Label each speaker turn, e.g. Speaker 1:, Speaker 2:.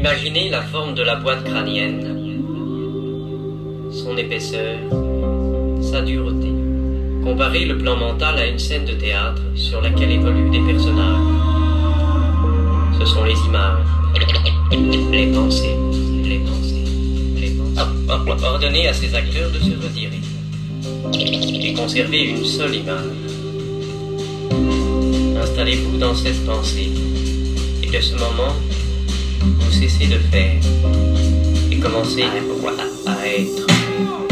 Speaker 1: Imaginez la forme de la boîte crânienne, son épaisseur, sa dureté. Comparez le plan mental à une scène de théâtre sur laquelle évoluent des personnages. Ce sont les images, les pensées, les pensées, les pensées. Ordonnez à ces acteurs de se retirer et conserver une seule image. Installez-vous dans cette pensée et de ce moment, vous cessez de faire et commencez à être.